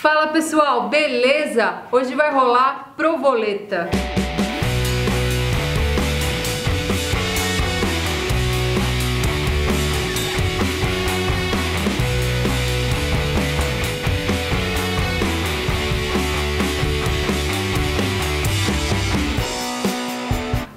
Fala pessoal, beleza? Hoje vai rolar provoleta.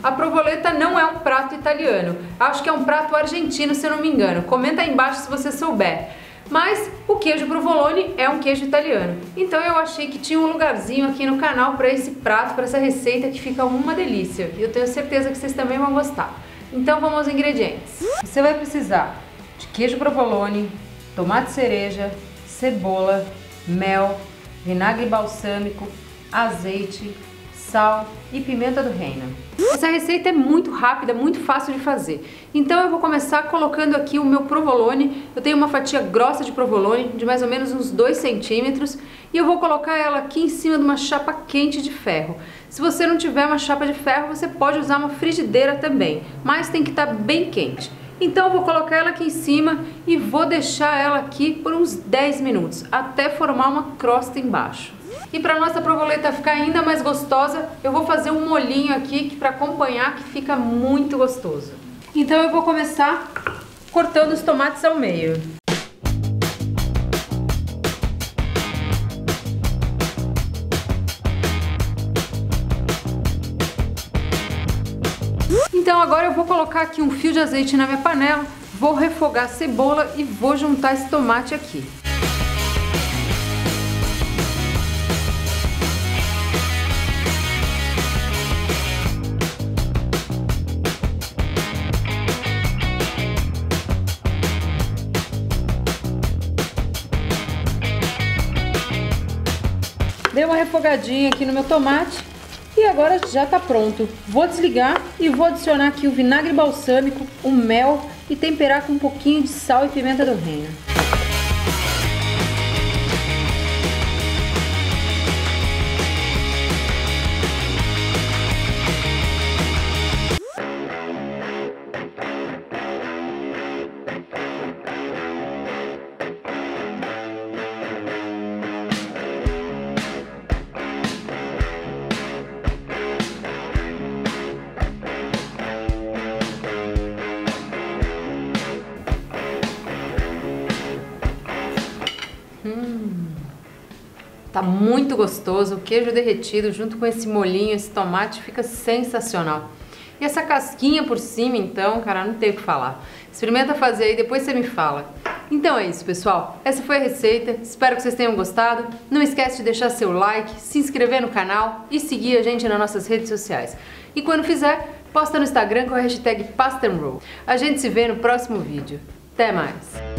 A provoleta não é um prato italiano, acho que é um prato argentino se eu não me engano. Comenta aí embaixo se você souber. Mas o queijo provolone é um queijo italiano. Então eu achei que tinha um lugarzinho aqui no canal para esse prato, para essa receita que fica uma delícia. E eu tenho certeza que vocês também vão gostar. Então vamos aos ingredientes. Você vai precisar de queijo provolone, tomate cereja, cebola, mel, vinagre balsâmico, azeite, sal e pimenta do reino. Essa receita é muito rápida, muito fácil de fazer. Então eu vou começar colocando aqui o meu provolone. Eu tenho uma fatia grossa de provolone, de mais ou menos uns 2 centímetros, e eu vou colocar ela aqui em cima de uma chapa quente de ferro. Se você não tiver uma chapa de ferro, você pode usar uma frigideira também, mas tem que estar tá bem quente. Então eu vou colocar ela aqui em cima e vou deixar ela aqui por uns 10 minutos, até formar uma crosta embaixo. E para nossa provoleta ficar ainda mais gostosa, eu vou fazer um molhinho aqui para acompanhar que fica muito gostoso. Então eu vou começar cortando os tomates ao meio. Então agora eu vou colocar aqui um fio de azeite na minha panela, vou refogar a cebola e vou juntar esse tomate aqui. Dei uma refogadinha aqui no meu tomate e agora já está pronto. Vou desligar e vou adicionar aqui o vinagre balsâmico, o mel e temperar com um pouquinho de sal e pimenta do reino. Tá muito gostoso, o queijo derretido junto com esse molhinho, esse tomate fica sensacional. E essa casquinha por cima, então, cara, não tem o que falar. Experimenta fazer aí, depois você me fala. Então é isso, pessoal. Essa foi a receita. Espero que vocês tenham gostado. Não esquece de deixar seu like, se inscrever no canal e seguir a gente nas nossas redes sociais. E quando fizer, posta no Instagram com a hashtag PastaRoll. A gente se vê no próximo vídeo. Até mais!